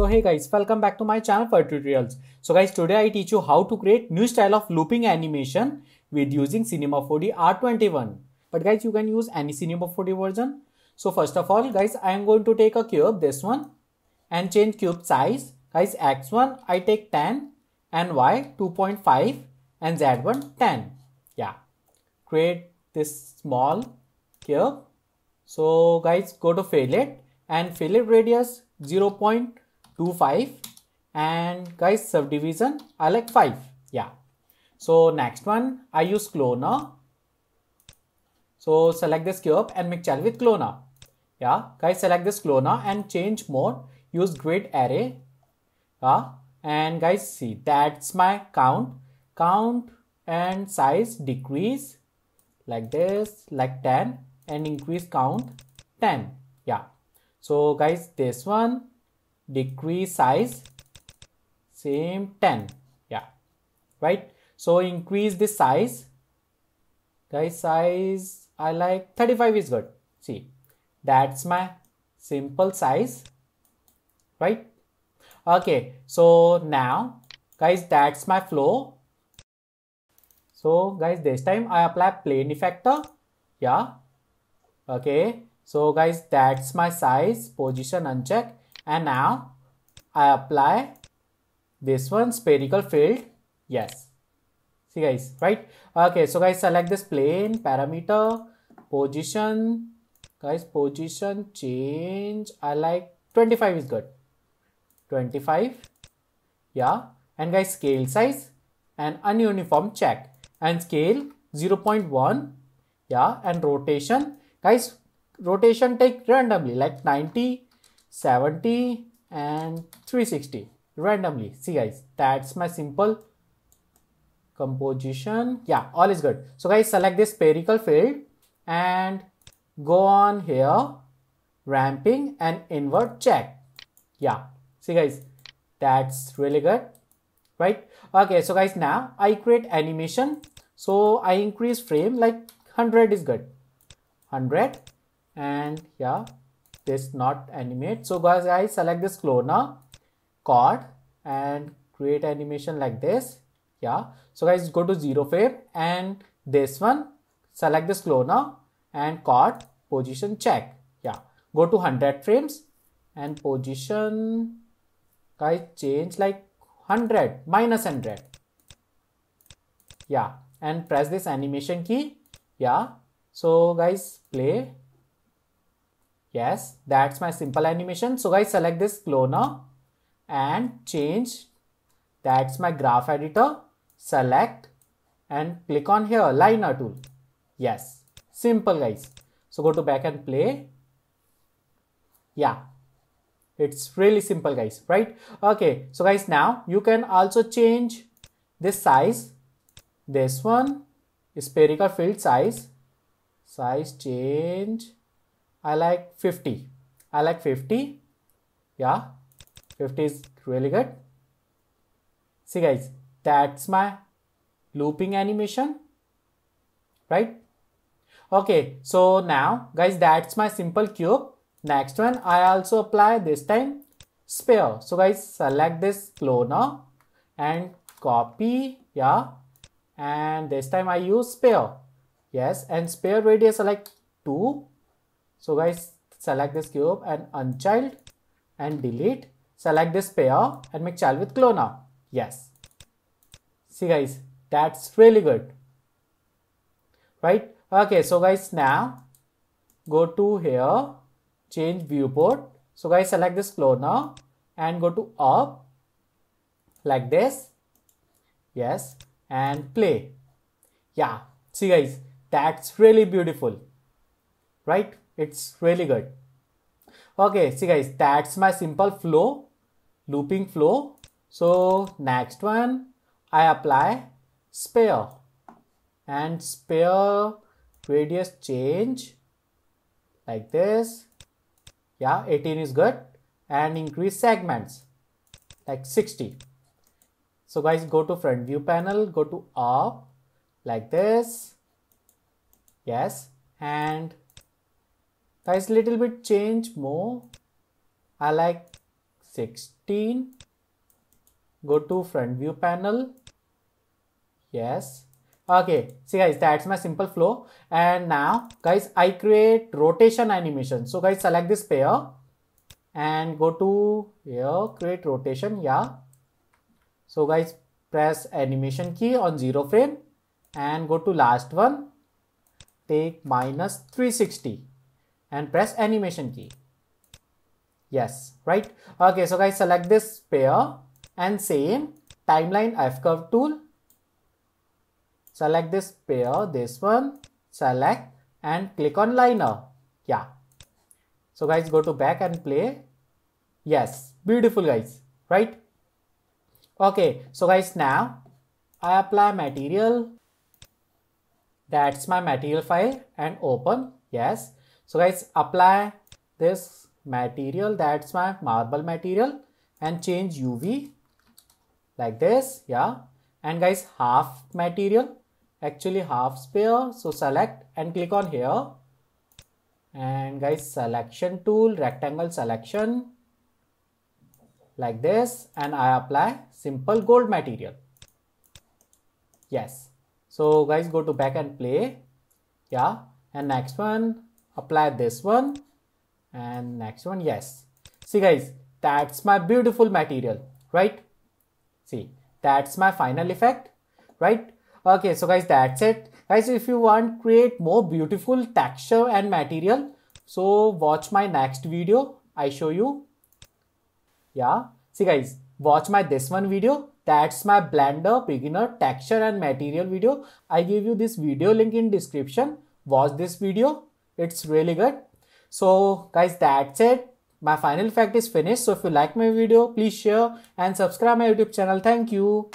So hey guys, welcome back to my channel Fattu Tutorials. So guys, today I teach you how to create new style of looping animation with using Cinema 4D R21. But guys, you can use any Cinema 4D version. So first of all, guys, I am going to take a cube, this one, and change cube size. Guys, X1 I take 10 and Y 2.5 and Z1 10. Yeah, create this small cube. So guys, go to fillet and fillet radius 0.25 and guys subdivision I like 5 yeah. So next one I use cloner. So select this cube and make child with cloner. Yeah. Guys select this cloner and change mode use grid array. Yeah. And guys see that's my count. Count and size decrease like this like 10 and increase count 10 yeah. So guys this one decrease size same 10 yeah right? So increase the size. Guys size I like 35 is good. See that's my simple size right? Okay so now guys that's my flow. So guys this time I apply plain effector. Yeah okay? So guys that's my size position uncheck and now I apply this one spherical field. Yes. See guys right? Okay so guys select this plain parameter position. Guys position change. I like 25 is good. 25 yeah. And guys scale size and ununiform check. And scale 0.1 yeah. And rotation. Guys rotation take randomly like 90 70 and 360 randomly. See guys that's my simple composition. Yeah all is good. So guys select this spherical field and go on here ramping and invert check. Yeah. See guys that's really good. Right? Okay so guys now i create animation. So i increase frame like 100 is good. 100 and yeah this not animate. So guys i select this cloner coord and create animation like this. Yeah. So guys go to zero frame and this one select this cloner and coord position check. Yeah. Go to 100 frames and position guys change like 100 minus 100 yeah. And press this animation key. Yeah. So guys play yes that's my simple animation. So guys select this cloner and change. That's my graph editor. Select and click on here linear tool. Yes simple guys. So go to back and play. Yeah it's really simple guys right? Okay so guys now you can also change this size. This one spherical field size. Size change I like 50. I like 50. Yeah, 50 is really good. See guys, that's my looping animation, right? Okay, so now guys, that's my simple cube. Next one, I also apply this time sphere. So guys, select this cloner and copy, yeah. And this time I use sphere. Yes, and sphere radius like 2 so guys, select this cube and unchild and delete. Select this sphere and make child with cloner. Yes. See guys, that's really good. Right? Okay, so guys, now go to here, change viewport. So guys, select this cloner and go to up like this. Yes, and play. Yeah, see guys, that's really beautiful. Right? It's really good. Okay see guys that's my simple flow looping flow. So next one i apply sphere and sphere radius change like this. Yeah 18 is good. And increase segments like 60 so guys go to front view panel go to up like this. Yes and guys little bit change more. I like 16 go to front view panel. Yes. Okay. See guys that's my simple flow. And now guys i create rotation animation. So guys select this sphere and go to here create rotation. Yeah. So guys press animation key on zero frame and go to last one. Take minus 360 and press animation key yes right okay so guys select this sphere and same timeline f curve tool select this sphere this one select and click on linear yeah so guys go to back and play. Yes, beautiful guys, right? Okay, so guys now I apply material. That's my material file and open. Yes. So guys apply this material. That's my marble material and change UV like this. Yeah. And guys half material actually half sphere. So select and click on here and guys selection tool rectangle selection like this and I apply simple gold material yes so guys go to back and play yeah and next one apply this one. And next one yes. See guys that's my beautiful material right? See that's my final effect right? Okay so guys that's it. Guys if you want create more beautiful texture and material so watch my next video. I show you. Yeah. See guys watch my this one video. That's my blender beginner texture and material video. I give you this video link in description. Watch this video it's really good. So guys that's it. My final fact is finished. So if you like my video please share and subscribe my youtube channel. Thank you